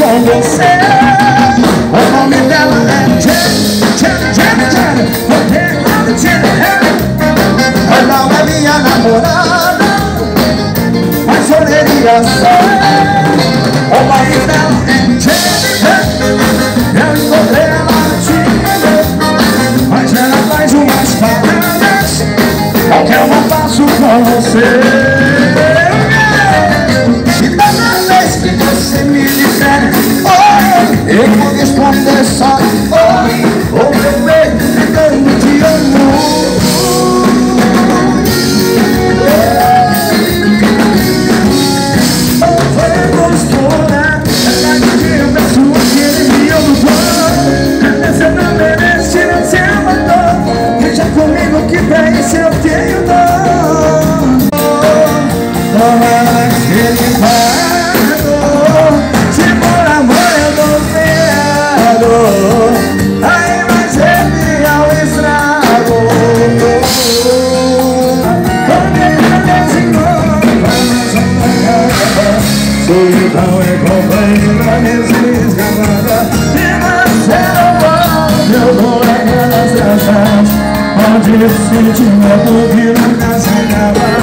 com você O nome dela é Jenny, Jenny, Jenny, Jenny ela no Tinder Ela é minha namorada Mas soleria só Eu não faço com você? E toda vez que você me disser Oi, eu vou responder só Solidão é companheiro da mesma escavada E você não pode, eu dou aquelas graças Onde o sentimento que nunca se acaba